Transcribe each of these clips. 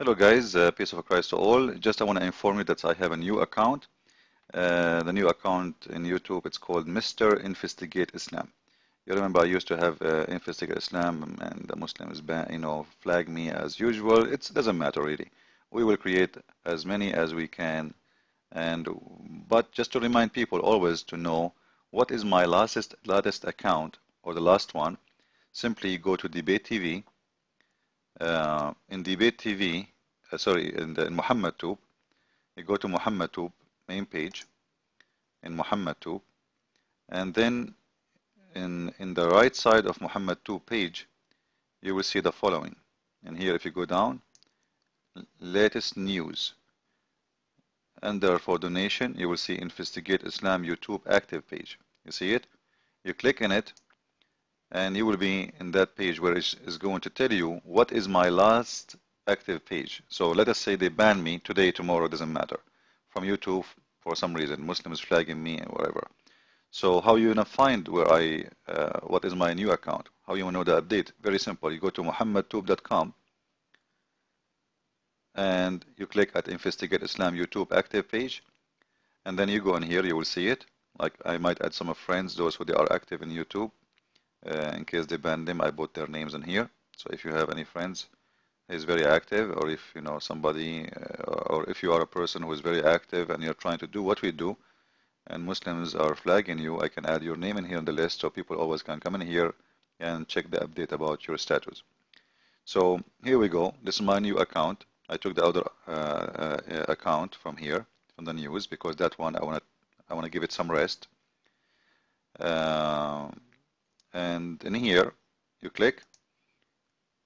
Hello guys, uh, peace of Christ to all. Just I want to inform you that I have a new account. Uh, the new account in YouTube, it's called Mr. Investigate Islam. You remember I used to have uh, Investigate Islam and the Muslims, you know, flag me as usual. It doesn't matter really. We will create as many as we can. And But just to remind people always to know what is my latest, latest account or the last one, simply go to Debate TV uh, in Debate TV, uh, sorry, in the in Muhammad Tube, you go to Muhammad Tube main page in Muhammad Tube, and then in in the right side of Muhammad Tube page, you will see the following. And here, if you go down, latest news. Under for donation, you will see Investigate Islam YouTube active page. You see it? You click in it, and you will be in that page where it is going to tell you what is my last active page. So let us say they ban me today, tomorrow, doesn't matter, from YouTube for some reason, Muslims flagging me and whatever. So how you gonna find where I, uh, what is my new account? How you gonna know the update? Very simple. You go to muhammadtube.com and you click at Investigate Islam YouTube active page, and then you go in here. You will see it. Like I might add some of friends, those who they are active in YouTube uh, in case they ban them I put their names in here. So if you have any friends is very active or if you know somebody uh, or if you are a person who is very active and you're trying to do what we do and Muslims are flagging you I can add your name in here on the list so people always can come in here and check the update about your status. So here we go. This is my new account. I took the other uh, uh, account from here from the news because that one I want to I want to give it some rest. Uh, and in here you click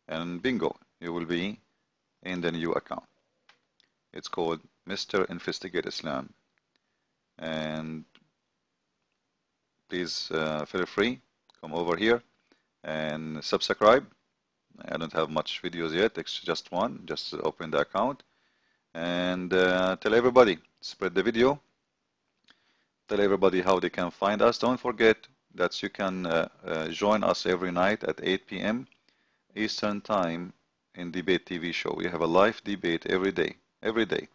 and bingo you will be in the new account. It's called Mr. Investigate Islam and please uh, feel free come over here and subscribe. I don't have much videos yet it's just one just open the account. And uh, tell everybody spread the video. Tell everybody how they can find us. Don't forget that you can uh, uh, join us every night at 8 p.m. Eastern Time in Debate TV show. We have a live debate every day, every day.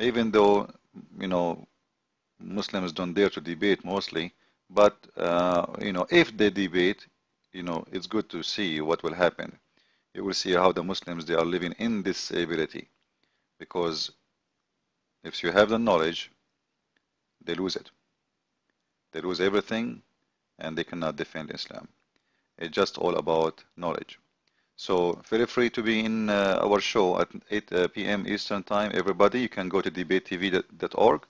Even though, you know, Muslims don't dare to debate mostly, but, uh, you know, if they debate, you know, it's good to see what will happen. You will see how the Muslims, they are living in disability. Because if you have the knowledge, they lose it. They lose everything and they cannot defend Islam. It's just all about knowledge. So feel free to be in uh, our show at 8 uh, p.m. Eastern Time. Everybody, you can go to debatetv.org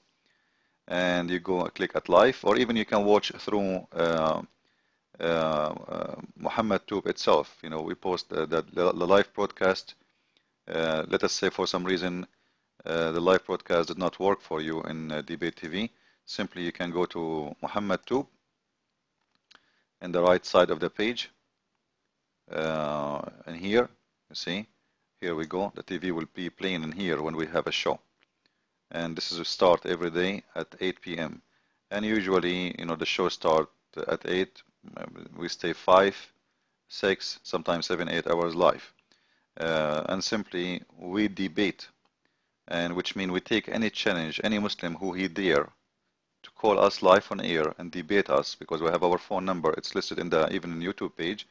and you go click at live, or even you can watch through uh, uh, uh Muhammad Tube itself. You know, we post the, the, the live broadcast. Uh, let us say for some reason the live broadcast did not work for you in Debate TV simply you can go to Muhammad Tube in the right side of the page. Uh, and here you see here we go. The TV will be playing in here when we have a show. And this is a start every day at 8 p.m. and usually you know the show start at 8 we stay 5 6 sometimes 7 8 hours live. Uh, and simply we debate. And which means we take any challenge any Muslim who he dare call us live on air and debate us because we have our phone number. It's listed in the even in YouTube page,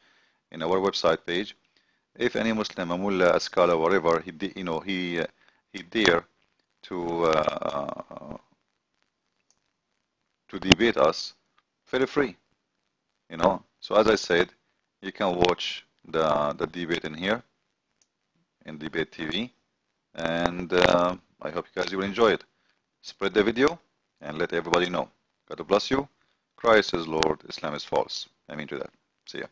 in our website page. If any Muslim, a mullah, a scholar, whatever, he you know he he dare to uh, to debate us, feel free. You know. So as I said, you can watch the the debate in here in Debate TV, and uh, I hope you guys will enjoy it. Spread the video and let everybody know. God bless you. Christ is Lord. Islam is false. I mean to that. See ya.